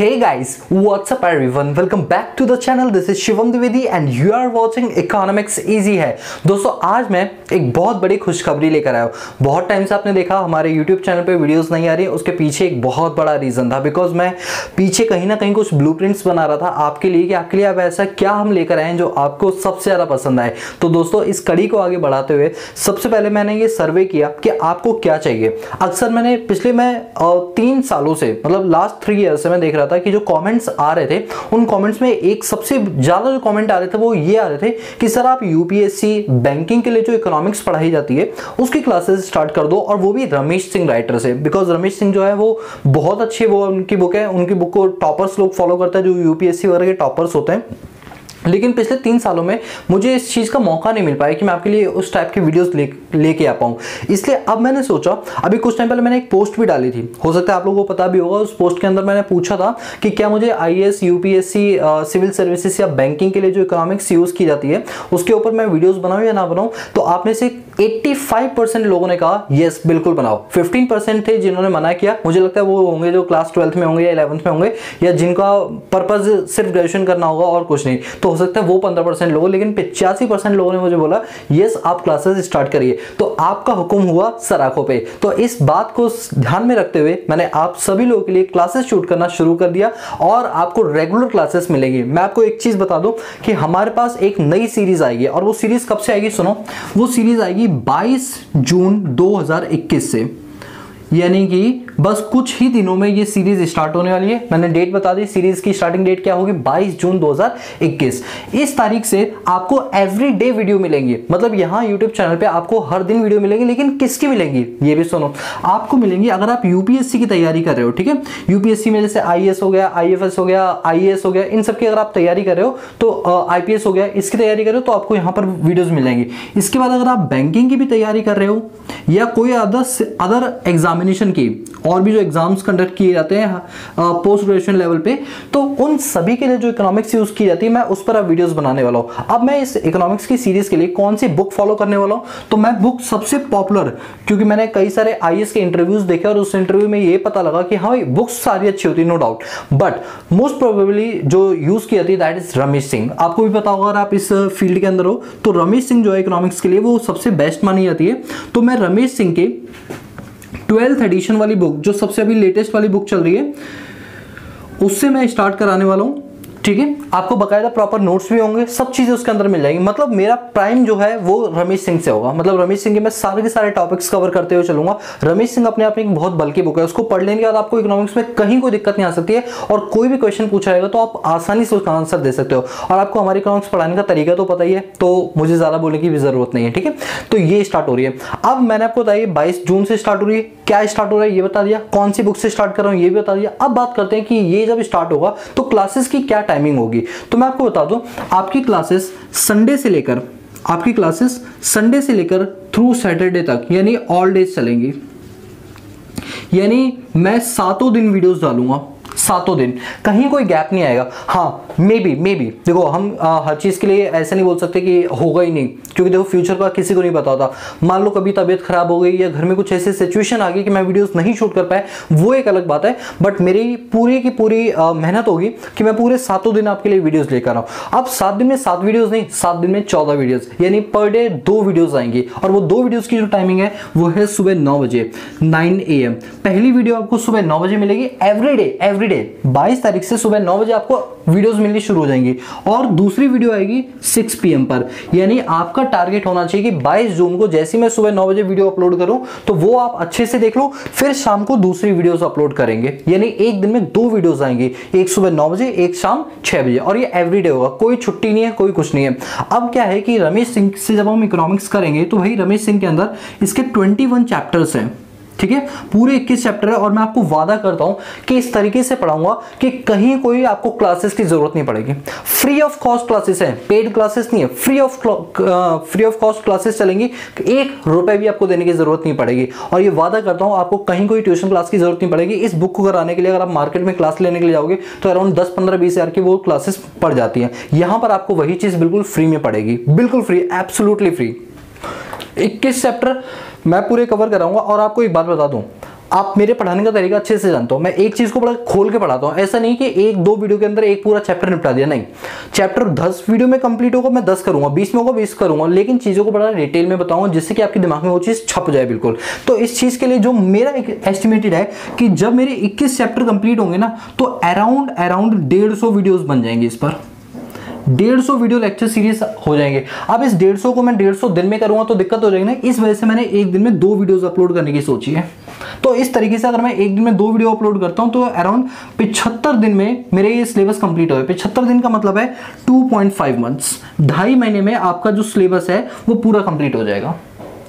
Hey guys, what's up everyone? Welcome back to the channel. This is Shivam Dwivedi and you are watching Economics Easy है दोस्तों आज मैं एक बहुत बड़ी खुशखबरी लेकर आया हूँ। बहुत टाइम से आपने देखा, हमारे YouTube चैनल पे वीडियोस नहीं आ रही, उसके पीछे एक बहुत बड़ा रीज़न था। बिकॉज़ मैं पीछे कहीं ना कहीं कुछ ब्लू बना रहा था आपके लिए कि आपके लिए अब ऐसा क्या हम लेकर आए जो आपको सबसे ज़्यादा पसंद आए। तो दोस्तों, इस कड़ी को आगे बढ़ाते हुए सबसे पहले मैंने ये सर्वे किया कि आपको क्या चाहिए। अक्सर मैंने पिछले मैं तीन सालों से मतलब लास्ट थ्री ईयर से मैं देख रहा था कि जो कमेंट्स आ रहे थे, उन कमेंट्स में एक सबसे ज़्यादा जो कमेंट आ रहे थे वो ये आ रहे थे कि सर आप यूपीएससी बैंकिंग के लिए जो इकोनॉमिक्स पढ़ाई जाती है, उसकी क्लासेस स्टार्ट कर दो और वो भी रमेश सिंह राइटर से। बिकॉज़ रमेश सिंह जो है, वो बहुत अच्छे वो उनकी बुक है, उनकी बुक को टॉपर्स लोग फॉलो करते हैं, जो यूपीएससी वगैरह के टॉपर्स होते हैं। लेकिन पिछले तीन सालों में मुझे इस चीज़ का मौका नहीं मिल पाया कि मैं आपके लिए उस टाइप की वीडियोस ले, लेके आ पाऊँ। इसलिए अब मैंने सोचा, अभी कुछ टाइम पहले मैंने एक पोस्ट भी डाली थी। हो सकता है आप लोगों को पता भी होगा, उस पोस्ट के अंदर मैंने पूछा था कि क्या मुझे आई एस सिविल सर्विसेज़ या बैंकिंग के लिए जो इकोनॉमिक्स यूज़ की जाती है, उसके ऊपर मैं वीडियोज़ बनाऊँ या ना बनाऊँ? तो आप में से 85 परसेंट लोगों ने कहा यस बिल्कुल बनाओ। 15 परसेंट थे जिन्होंने मना किया। मुझे लगता है वो होंगे जो क्लास ट्वेल्थ में होंगे या इलेवंथ में होंगे, या जिनका पर्पज सिर्फ़ ग्रेजुएशन करना होगा और कुछ नहीं। तो हो सकता है वो पंद्रह परसेंट लोग, लेकिन पिचासी परसेंट लोगों ने मुझे बोला, यस, आप क्लासेस स्टार्ट करिए। तो आपका हुक्म हुआ सराखों पे। तो इस बात को ध्यान में रखते हुए मैंने आप सभी लोगों के लिए क्लासेस शूट करना शुरू कर दिया और आपको रेगुलर क्लासेस मिलेंगी। मैं आपको एक चीज़ बता दूँ कि हमारे पास एक नई सीरीज़ आएगी और वो सीरीज़ कब से आएगी सुनो। वो सीरीज़ आएगी 22 जून 2021 से। यानी कि बस कुछ ही दिनों में ये सीरीज़ स्टार्ट होने वाली है। मैंने डेट बता दी सीरीज़ की स्टार्टिंग डेट क्या होगी? 22 जून 2021 इस तारीख से आपको एवरी डे वीडियो मिलेंगी। मतलब यहाँ यूट्यूब चैनल पे आपको हर दिन वीडियो मिलेंगे, लेकिन किसकी मिलेंगी? ये भी सुनो। आपको मिलेंगी अगर आप यूपीएससी की तैयारी कर रहे हो, ठीक है? यूपीएससी में जैसे आईएएस हो गया आईएफएस हो गया आईएएस हो गया, इन सबकी अगर आप तैयारी कर रहे हो तो आईपीएस हो गया, इसकी तैयारी कर रहे हो तो आपको यहाँ पर वीडियोज़ मिलेंगी। इसके बाद अगर आप बैंकिंग की भी तैयारी कर रहे हो, या कोई अदर अदर एग्जामिनेशन की और भी जो एग्ज़ाम्स कंडक्ट किए जाते हैं पोस्ट ग्रेजुएशन लेवल पे तो उन सभी के लिए जो इकोनॉमिक्स यूज़ की जाती है, मैं उस पर अब वीडियोस बनाने वाला हूँ। अब मैं इस इकोनॉमिक्स की सीरीज़ के लिए कौन सी बुक फॉलो करने वाला हूँ? तो मैं बुक सबसे पॉपुलर क्योंकि मैंने कई सारे आई के इंटरव्यूज़ देखे और उस इंटरव्यू में ये पता लगा कि हाँ बुक्स सारी अच्छी होती no doubt but most probably जो यूज़ की जाती है दैट इज़ रमेश सिंह आपको भी पता होगा, अगर आप इस फ़ील्ड के अंदर हो तो रमेश सिंह जो है इकोनॉमिक्स के लिए वो सबसे बेस्ट मानी जाती है। तो मैं रमेश सिंह के ट्वेल्थ एडिशन वाली बुक, जो सबसे अभी लेटेस्ट वाली बुक चल रही है, उससे मैं स्टार्ट कराने वाला हूँ। ठीक है? आपको बकायदा प्रॉपर नोट्स भी होंगे, सब चीज़ें उसके अंदर मिल जाएँगी। मतलब मेरा प्राइम जो है, वो रमेश सिंह से होगा। मतलब रमेश सिंह के मैं सारे के सारे टॉपिक्स कवर करते हुए चलूँगा। रमेश सिंह अपने आप में एक बहुत बल्कि बुक है। उसको पढ़ लेने के बाद आपको इकोनॉमिक्स में कहीं कोई दिक्कत नहीं आ सकती है। और कोई भी क्वेश्चन पूछा जाएगा तो आप आसानी से उसका आंसर दे सकते हो। और आपको हमारे इकोनॉमिक्स पढ़ाने का तरीका तो पता ही है तो मुझे ज़्यादा बोलने की भी ज़रूरत नहीं है, ठीक है? तो ये स्टार्ट हो रही है। अब मैंने आपको बताइए बाईस जून से स्टार्ट हो रही है। क्या स्टार्ट हो रहा है, ये बता दिया। कौन सी बुक से स्टार्ट कर रहा हूँ, ये भी बता दिया। अब बात करते हैं कि ये जब स्टार्ट होगा तो क्लासेस की क्या टाइमिंग होगी। तो मैं आपको बता दूँ, आपकी क्लासेस संडे से लेकर, आपकी क्लासेस संडे से लेकर थ्रू सैटरडे तक, यानी ऑल डेज़ चलेंगी। यानी मैं सातों दिन वीडियोस डालूँगा। सातों दिन कहीं कोई गैप नहीं आएगा। हाँ मे बी मे बी देखो हम आ, हर चीज़ के लिए ऐसे नहीं बोल सकते कि होगा ही नहीं क्योंकि देखो फ्यूचर का किसी को नहीं पता होता। मान लो कभी तबीयत खराब हो गई या घर में कुछ ऐसी सिचुएशन आ गई कि मैं वीडियोस नहीं शूट कर पाए वो एक अलग बात है। बट मेरी पूरी की पूरी मेहनत होगी कि मैं पूरे सातों दिन आपके लिए वीडियोज़ लेकर आऊँ। अब सात दिन में सात वीडियोज़ नहीं सात दिन में चौदह वीडियोज़ यानी पर डे दो वीडियोज़ आएँगी। और वो दो वीडियोज़ की जो टाइमिंग है वो है सुबह नौ बजे नाइन ए एम पहली वीडियो आपको सुबह नौ बजे मिलेगी एवरी डे एवरी डे बाईस तारीख से सुबह नौ बजे आपको वीडियोस मिलनी शुरू हो जाएँगी। और दूसरी वीडियो आएगी 6 पीएम पर। यानी आपका टारगेट होना चाहिए कि 22 जून को जैसे मैं सुबह 9 बजे वीडियो अपलोड करूँ तो वो आप अच्छे से देख लो, फिर शाम को दूसरी वीडियोस अपलोड करेंगे। यानी एक दिन में दो वीडियोस आएँगी। एक सुबह नौ बजे, एक शाम छह बजे। और ये एवरीडे होगा। कोई छुट्टी नहीं है, कोई कुछ नहीं है। अब क्या है कि रमेश सिंह से जब हम इकोनॉमिक्स करेंगे तो भाई रमेश सिंह के अंदर इसके ट्वेंटी चैप्टर्स हैं। ठीक है? पूरे 21 चैप्टर है और मैं आपको वादा करता हूँ कि इस तरीके से पढ़ाऊँगा कि कहीं कोई आपको क्लासेस की ज़रूरत नहीं पड़ेगी। फ्री ऑफ़ कॉस्ट क्लासेस है पेड क्लासेस नहीं है। Free of free of cost classes चलेंगी एक रुपए भी आपको देने की ज़रूरत नहीं पड़ेगी। और ये वादा करता हूँ, आपको कहीं कोई ट्यूशन क्लास की ज़रूरत नहीं पड़ेगी। इस बुक को कराने के लिए अगर आप मार्केट में क्लास लेने के लिए जाओगे तो अराउंड दस, पंद्रह, बीस हज़ार की वो क्लासेस पड़ जाती है। यहाँ पर आपको वही चीज़ बिल्कुल फ्री में पड़ेगी। बिल्कुल फ्री एब्सोल्युटली फ्री इक्कीस चैप्टर मैं पूरे कवर कराऊँगा और आपको एक बात बता दूँ। आप मेरे पढ़ाने का तरीका अच्छे से जानते हो। मैं एक चीज़ को बड़ा खोल के पढ़ाता हूँ। ऐसा नहीं कि एक दो वीडियो के अंदर एक पूरा चैप्टर निपटा दिया, नहीं। चैप्टर दस वीडियो में कंप्लीट होगा, मैं दस करूँगा, बीस में होगा, बीस करूँगा, लेकिन चीज़ों को बड़ा डिटेल में बताऊँगा जिससे कि आपके दिमाग में वो चीज़ छप जाए बिल्कुल। तो इस चीज़ के लिए जो मेरा एस्टिमेटेड है कि जब मेरे इक्कीस चैप्टर कंप्लीट होंगे ना तो अराउंड अराउंड डेढ़ वीडियोज़ बन जाएँगे इस पर। डेढ़ सौ वीडियो लेक्चर सीरीज़ हो जाएँगे। अब इस डेढ़ सौ को मैं डेढ़ सौ दिन में करूँगा तो दिक्कत हो जाएगी ना। इस वजह से मैंने एक दिन में दो वीडियोस अपलोड करने की सोची है। तो इस तरीके से अगर मैं एक दिन में दो वीडियो अपलोड करता हूँ तो अराउंड पिछहत्तर दिन में मेरे ये सिलेबस कंप्लीट हो पिछहत्तर दिन का मतलब है 2.5 मंथ्स। ढाई महीने में आपका जो सिलेबस है, वो पूरा कंप्लीट हो जाएगा।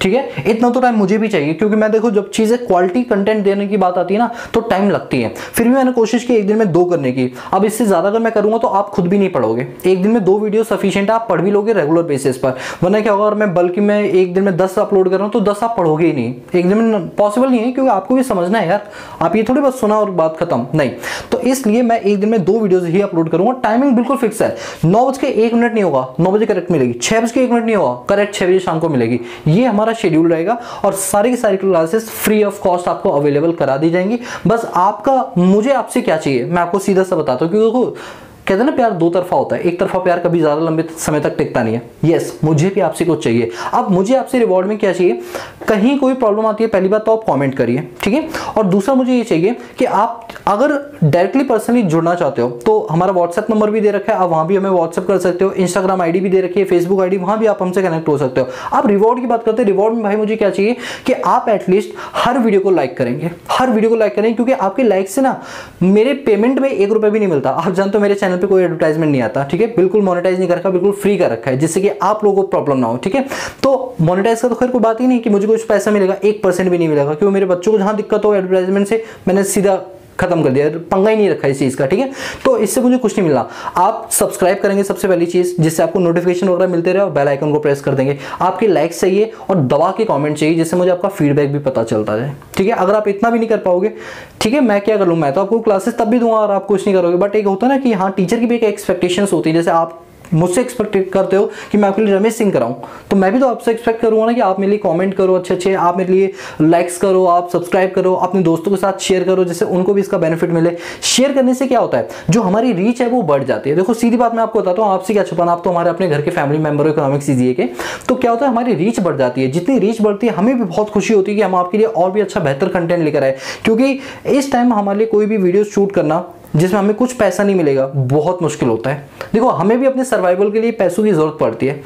ठीक है? इतना तो टाइम मुझे भी चाहिए, क्योंकि मैं देखो, जब चीज़ें क्वालिटी कंटेंट देने की बात आती है ना तो टाइम लगती है। फिर भी मैंने कोशिश की एक दिन में दो करने की। अब इससे ज़्यादा अगर मैं करूँगा तो आप खुद भी नहीं पढ़ोगे। एक दिन में दो वीडियो सफिशियंट है, आप पढ़ भी लोगे रेगुलर बेसिस पर। वरना क्या होगा, अगर मैं बल्कि मैं एक दिन में दस अपलोड कर रहा हूँ तो दस आप पढ़ोगे ही नहीं। एक दिन में पॉसिबल नहीं है, क्योंकि आपको भी समझना है यार। आप ये थोड़ी बस सुना और बात खत्म। नहीं। तो इसलिए मैं एक दिन में दो वीडियोज़ ही अपलोड करूँगा। टाइमिंग बिल्कुल फिक्स है। नौ बज के एक मिनट नहीं होगा। नौ बजे करेक्ट मिलेगी। छह बज के एक मिनट नहीं होगा। करेक्ट छह बजे शाम को मिलेगी। ये हमारा शेड्यूल रहेगा और सारी सारी क्लासेस फ्री ऑफ़ कॉस्ट आपको अवेलेबल करा दी जाएँगी। बस आपका, मुझे आपसे क्या चाहिए? मैं आपको सीधा सा बताता हूँ क्योंकि कहते हैं ना, प्यार दो तरफा होता है। एक तरफा प्यार कभी ज़्यादा लंबे समय तक टिकता नहीं है। यस मुझे भी आपसे कुछ चाहिए। अब मुझे आपसे रिवॉर्ड में क्या चाहिए? कहीं कोई प्रॉब्लम आती है, पहली बात तो आप कमेंट करिए, ठीक है? और दूसरा मुझे ये चाहिए कि आप अगर डायरेक्टली पर्सनली जुड़ना चाहते हो तो हमारा व्हाट्सएप नंबर भी दे रखा है। आप वहाँ भी हमें व्हाट्सएप कर सकते हो इंस्टाग्राम आईडी भी दे रखी है फेसबुक आईडी वहाँ भी आप हमसे कनेक्ट हो सकते हो। आप रिवॉर्ड की बात करते हैं रिवॉर्ड में भाई मुझे क्या चाहिए कि आप एटलीस्ट हर वीडियो को लाइक करेंगे। हर वीडियो को लाइक करेंगे, क्योंकि आपके लाइक से ना, मेरे पेमेंट में एक रुपए भी नहीं मिलता। आप जानते हो मेरे चैनल पर कोई एडवर्टाइजमेंट नहीं आता, ठीक है? बिल्कुल मोनिटाइज नहीं कर रखा, बिल्कुल फ्री कर रखा है, जिससे कि आप लोगों को प्रॉब्लम ना हो, ठीक है? तो मोनिटाइज का तो खैर कोई बात ही नहीं कि मुझे कुछ पैसा मिलेगा, एक परसेंट भी नहीं मिलेगा, क्योंकि मेरे बच्चों को जहाँ दिक्कत हो एडवर्टाइजमेंट से, मैंने सीधा खत्म कर दिया, पंगा ही नहीं रखा इस चीज़ का, ठीक है? तो इससे मुझे कुछ नहीं मिला। आप सब्सक्राइब करेंगे सबसे पहली चीज़, जिससे आपको नोटिफिकेशन वगैरह मिलते रहे और बेल आइकन को प्रेस कर देंगे। आपके लाइक चाहिए और दवा के कॉमेंट चाहिए, जिससे मुझे आपका फीडबैक भी पता चलता है ठीक है? अगर आप इतना भी नहीं कर पाओगे, ठीक है? मैं क्या कर लूँ? मैं तो आपको क्लासेस तब भी दूँगा और आप कुछ नहीं करोगे। बट एक होता है ना कि हाँ टीचर की भी एक एक्सपेक्टेशन होती है, जैसे आप मुझसे एक्सपेक्ट करते हो कि मैं आपके लिए रमेश सिंह कराऊं। तो मैं भी तो आपसे एक्सपेक्ट करूँगा ना कि आप मेरे लिए कमेंट करो अच्छे अच्छे आप मेरे लिए लाइक्स करो, आप सब्सक्राइब करो, अपने दोस्तों के साथ शेयर करो, जिससे उनको भी इसका बेनिफिट मिले। शेयर करने से क्या होता है? जो हमारी रीच है वो बढ़ जाती है। देखो, सीधी बात मैं आपको बताता हूँ आपसे क्या छुपाना, आप तो हमारे अपने घर के फैमिली मेंबर इकोनॉमिक्स सीजिए के। तो क्या होता है? हमारी रीच बढ़ जाती है। जितनी रीच बढ़ती है, हमें भी बहुत खुशी होती है कि हम आपके लिए और भी अच्छा बेहतर कंटेंट लेकर आए। क्योंकि इस टाइम हमारे लिए कोई भी वीडियो शूट करना जिसमें हमें कुछ पैसा नहीं मिलेगा, बहुत मुश्किल होता है। देखो, हमें भी अपने सर्वाइवल के लिए पैसों की ज़रूरत पड़ती है।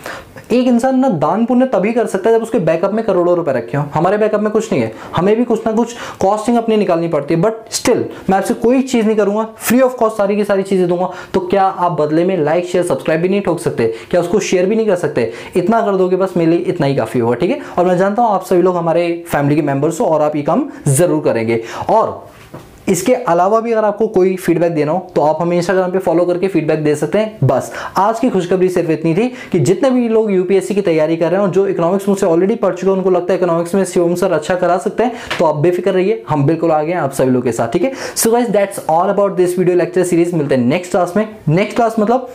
एक इंसान ना दान पुण्य तभी कर सकता है जब उसके बैकअप में करोड़ों रुपए रखे हो। हमारे बैकअप में कुछ नहीं है। हमें भी कुछ ना कुछ कॉस्टिंग अपनी निकालनी पड़ती है। बट स्टिल मैं आपसे कोई चीज़ नहीं करूँगा। फ्री ऑफ़ कॉस्ट सारी की सारी चीज़ें दूँगा। तो क्या आप बदले में लाइक शेयर सब्सक्राइब भी नहीं ठोक सकते? क्या उसको शेयर भी नहीं कर सकते? इतना कर दोगे बस मेरे लिए इतना ही काफ़ी होगा, ठीक है? और मैं जानता हूँ आप सभी लोग हमारे फैमिली के मेंबर्स हो और आप ये काम ज़रूर करेंगे। और इसके अलावा भी अगर आपको कोई फीडबैक देना हो तो आप हमें इंस्टाग्राम पे फॉलो करके फीडबैक दे सकते हैं। बस, आज की खुशखबरी सिर्फ़ इतनी थी कि जितने भी लोग यूपीएससी की तैयारी कर रहे हैं जो इकोनॉमिक्स मुझसे ऑलरेडी पढ़ चुके हैं, उनको लगता है इकोनॉमिक्स में शिवम सर अच्छा करा सकते हैं तो आप बेफिक्र रहिए, हम बिल्कुल आ गए आप सभी लोग के साथ, ठीक है? So guys that's all about this video lecture series मिलते हैं नेक्स्ट क्लास में। नेक्स्ट क्लास मतलब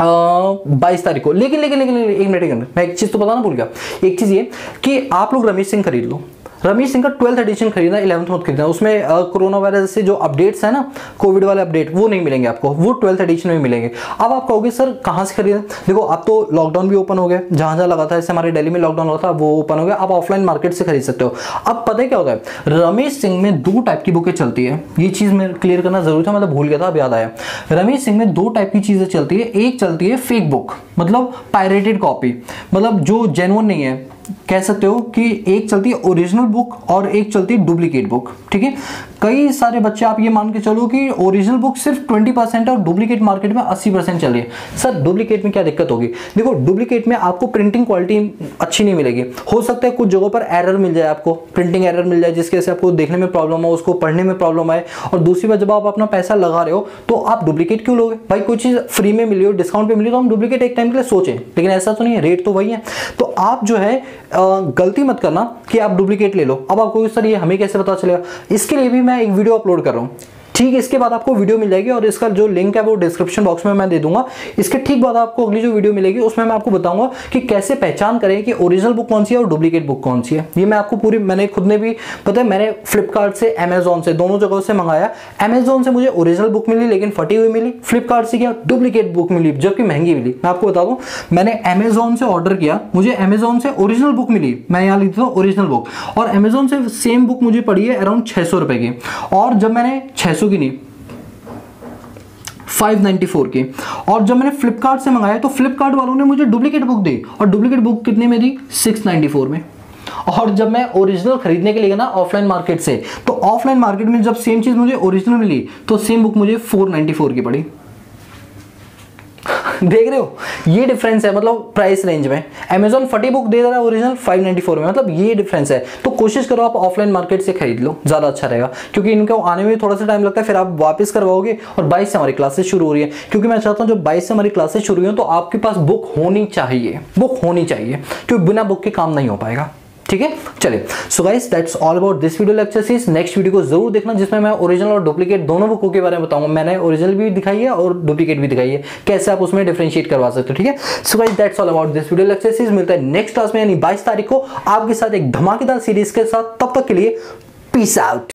बाईस तारीख को। लेकिन लेकिन लेकिन, एक मिनट एक मिनट, मैं एक चीज़ तो बताना भूल गया। एक चीज़ ये कि आप लोग रमेश सिंह खरीद लो। रमेश सिंह का ट्वेल्थ एडिशन खरीदना, इलेवंथ मत खरीदना। उसमें कोरोना वायरस से जो अपडेट्स है ना, कोविड वाले अपडेट, वो नहीं मिलेंगे आपको। वो ट्वेल्थ एडिशन में मिलेंगे। अब आप कहोगे, सर, कहाँ से खरीदें? देखो, अब तो लॉकडाउन भी ओपन हो गया। जहाँ जहाँ लगा था, जैसे हमारे दिल्ली में लॉकडाउन हुआ था, वो ओपन हो गया। आप ऑफलाइन मार्केट से खरीद सकते हो। अब पता है क्या होता है? रमेश सिंह में दो टाइप की बुकें चलती है। ये चीज़ में क्लियर करना ज़रूरी था मतलब भूल गया था, अब याद आया। रमेश सिंह में दो टाइप की चीज़ें चलती है। एक चलती है फेक बुक मतलब पायरेटेड कॉपी मतलब जो जेनुअन नहीं है। कह सकते हो कि एक चलती है ओरिजिनल बुक और एक चलती है डुप्लीकेट बुक ठीक है? कई सारे बच्चे आप ये मान के चलो कि ओरिजिनल बुक सिर्फ़ 20 परसेंट और डुप्लीकेट मार्केट में 80 परसेंट चल रही है। सर डुप्लीकेट में क्या दिक्कत होगी? देखो डुप्लीकेट में आपको प्रिंटिंग क्वालिटी अच्छी नहीं मिलेगी। हो सकता है कुछ जगहों पर एरर मिल जाए आपको। प्रिंटिंग एरर मिल जाए, जिसके से आपको देखने में प्रॉब्लम हो, उसको पढ़ने में प्रॉब्लम आए। और दूसरी बार जब आप अपना पैसा लगा रहे हो तो आप डुप्लीकेट क्यों लोगे? भाई, कोई चीज़ फ्री में मिली हो डिस्काउंट पे मिली तो हम डुप्लीकेट एक टाइम के लिए सोचें। लेकिन ऐसा तो नहीं है रेट तो वही है। तो आप जो है गलती मत करना कि आप डुप्लीकेट ले लो। अब आपको, सर, ये हमें कैसे पता चलेगा? इसके लिए भी मैं एक वीडियो अपलोड कर रहा हूँ। ठीक इसके बाद आपको वीडियो मिल जाएगी और इसका जो लिंक है वो डिस्क्रिप्शन बॉक्स में मैं दे दूँगा। इसके ठीक बाद आपको अगली जो वीडियो मिलेगी, उसमें मैं आपको बताऊँगा कि कैसे पहचान करें कि ओरिजिनल बुक कौन सी है और डुप्लीकेट बुक कौन सी है। ये मैं आपको पूरी, मैंने खुद ने भी, पता है, मैंने फ्लिपकार्ट से अमेजोन से, दोनों जगहों से मंगाया। अमेजोन से मुझे ओरिजिनल बुक मिली, लेकिन फटी हुई मिली। फ्लिपकार्ट से क्या? डुप्लीकेट बुक मिली, जबकि महँगी मिली। मैं आपको बता दूँ, मैंने अमेजोन से ऑर्डर किया, मुझे अमेजोन से ओरिजिनल बुक मिली। मैं यहाँ लिखता हूँ ओरिजिनल बुक और अमेजोन से सेम बुक मुझे पड़ी है अराउंड छह सौ की। और जब मैंने छह सौ की नहीं 594 की। और जब मैंने फ्लिपकार्ट से मंगाया तो फ्लिपकार्ट वालों ने मुझे डुप्लीकेट बुक दी। और डुप्लीकेट बुक कितने में दी? 694 में। और जब मैं ओरिजिनल खरीदने के लिए ना ऑफलाइन मार्केट से तो ऑफलाइन मार्केट में जब सेम चीज़ मुझे ओरिजिनल मिली तो सेम बुक मुझे 494 की पड़ी। देख रहे हो? ये डिफरेंस है मतलब प्राइस रेंज में। अमेजोन फटी बुक दे रहा है ओरिजिनल 594 में मतलब ये डिफरेंस है। तो कोशिश करो आप ऑफलाइन मार्केट से खरीद लो, ज़्यादा अच्छा रहेगा। क्योंकि इनको आने में थोड़ा सा टाइम लगता है, फिर आप वापस करवाओगे और बाईस से हमारी क्लासेस शुरू हो रही है। क्योंकि मैं चाहता हूँ, जब बाईस से हमारी क्लासेस शुरू हुई तो आपके पास बुक होनी चाहिए। बुक होनी चाहिए, क्योंकि बिना बुक के काम नहीं हो पाएगा। ठीक है? चलिए। So guys that's all about this video lecture series next video को ज़रूर देखना, जिसमें मैं ओरिजिनल और डुप्लीकेट दोनों बुकों के बारे में बताऊँगा। मैंने ओरिजिनल भी दिखाई है और डुप्लीकेट भी दिखाई है। कैसे आप उसमें डिफ्रेंशिएट करवा सकते हो, ठीक है? So guys that's all about this video lecture series मिलता है नेक्स्ट क्लास में, यानी बाईस तारीख को आपके साथ एक धमाकेदार सीरीज़ के साथ। तब तक के लिए पीस आउट